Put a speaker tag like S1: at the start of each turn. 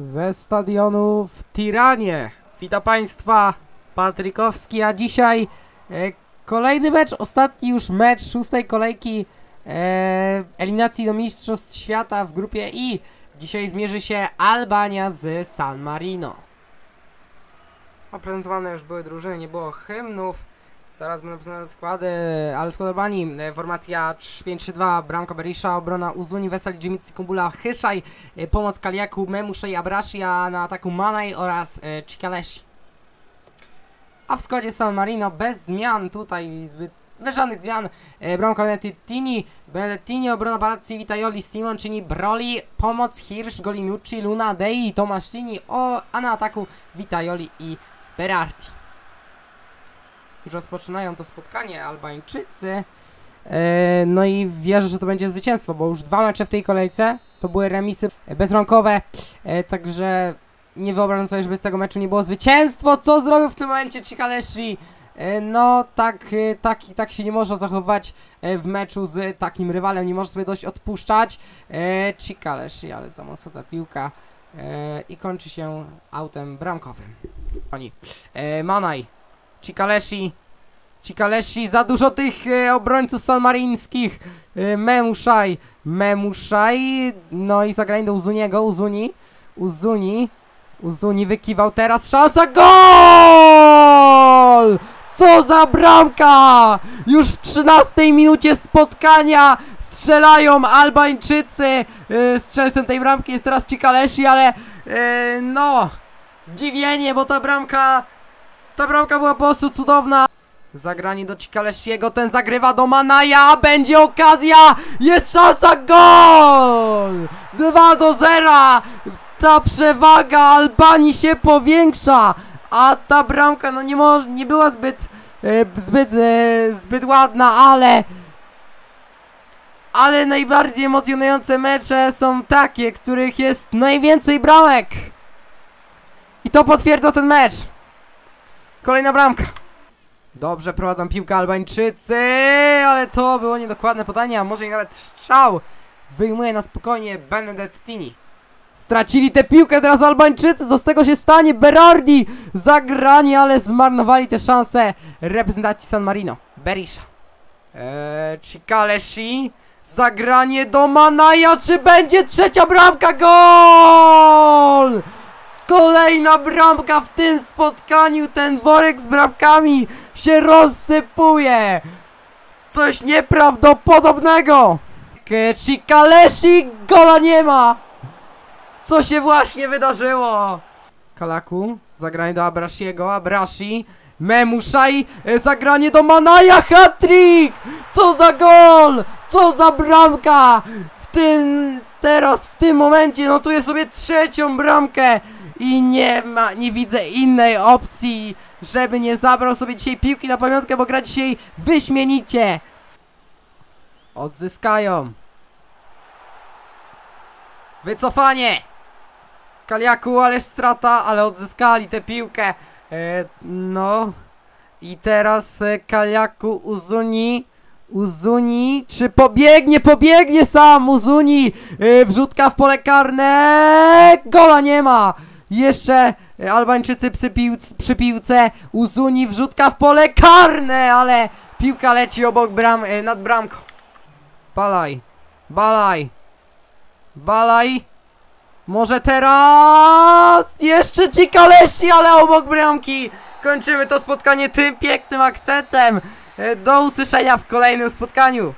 S1: ze stadionu w Tiranie. Witam Państwa, Patrykowski, a dzisiaj e, kolejny mecz, ostatni już mecz szóstej kolejki e, eliminacji do Mistrzostw Świata w grupie I. Dzisiaj zmierzy się Albania z San Marino. Oprezentowane już były drużyny, nie było hymnów. Zaraz będą poznane składy, ale skład Albanii, e, formacja 5-3-2, bramka Berisha, obrona Uzuni, Wesel, Dżimicy, Kumbula, Hyszaj, e, pomoc Kaliaku, Memuszej, Abrashi, a na ataku Manaj oraz e, Cikaleshi. A w składzie San Marino bez zmian tutaj, zbyt, bez żadnych zmian, bramka Benettini, Benettini, obrona Barazzi, Vitajoli, Simon, czyni Broli, pomoc Hirsch, Goliniucci, Luna, Dei, Tomaszini, o, a na ataku Vitajoli i Berardi już rozpoczynają to spotkanie Albańczycy. E, no i wierzę, że to będzie zwycięstwo, bo już dwa mecze w tej kolejce to były remisy bezbramkowe, e, także nie wyobrażam sobie, żeby z tego meczu nie było zwycięstwo. Co zrobił w tym momencie Cikaleshi? E, no tak, tak, tak się nie można zachowywać w meczu z takim rywalem, nie można sobie dość odpuszczać. Cikaleshi, ale za mocno ta piłka i kończy się autem bramkowym. Oni. E, Manaj Cikaleshi. Cikaleshi, za dużo tych e, obrońców sanmaryńskich. E, Memuszaj. Memuszaj. No i zagranie do Uzuniego. Uzuni. Uzuni. Uzuni wykiwał teraz. Szansa. GOL! Co za bramka! Już w 13 minucie spotkania strzelają Albańczycy. E, strzelcem tej bramki jest teraz Cikaleshi, ale no zdziwienie, bo ta bramka ta bramka była po prostu cudowna. Zagranie do Cikalesiego, ten zagrywa do Manaja, będzie okazja, jest szansa, gol! 2 do 0! Ta przewaga Albanii się powiększa, a ta bramka no nie, mo nie była zbyt, e, zbyt, e, zbyt ładna, ale... Ale najbardziej emocjonujące mecze są takie, których jest najwięcej bramek. I to potwierdza ten mecz. Kolejna bramka. Dobrze prowadzą piłkę Albańczycy, ale to było niedokładne podanie, a może i nawet strzał. Wyjmuje na spokojnie Benedettini. Stracili tę piłkę teraz Albańczycy, co z tego się stanie? Berardi zagranie, ale zmarnowali te szanse reprezentacji San Marino. Berisha. Eee, Cikaleshi. Zagranie do Manaja, czy będzie trzecia bramka? Gol! Kolejna bramka w tym spotkaniu, ten worek z bramkami się rozsypuje. Coś nieprawdopodobnego. Cikaleshi gola nie ma. Co się właśnie wydarzyło? Kalaku, zagranie do Abrashiego, Abrashi, Memuszaj, e, zagranie do Manaja, hat-trick! Co za gol! Co za bramka! W tym, teraz, w tym momencie notuję sobie trzecią bramkę i nie ma, nie widzę innej opcji, żeby nie zabrał sobie dzisiaj piłki na pamiątkę, bo gra dzisiaj wyśmienicie. Odzyskają. Wycofanie. Kaliaku, ale strata, ale odzyskali tę piłkę. E, no. I teraz e, Kaliaku Uzuni. Uzuni, czy pobiegnie, pobiegnie sam Uzuni, e, wrzutka w pole karne, gola nie ma. Jeszcze e, Albańczycy przy, piłc, przy piłce, Uzuni wrzutka w pole karne, ale piłka leci obok bram, e, nad bramką. Balaj, balaj, balaj. Może teraz jeszcze Cikalesi, ale obok bramki. Kończymy to spotkanie tym pięknym akcentem. E, Do usłyszenia w kolejnym spotkaniu.